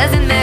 doesn't matter.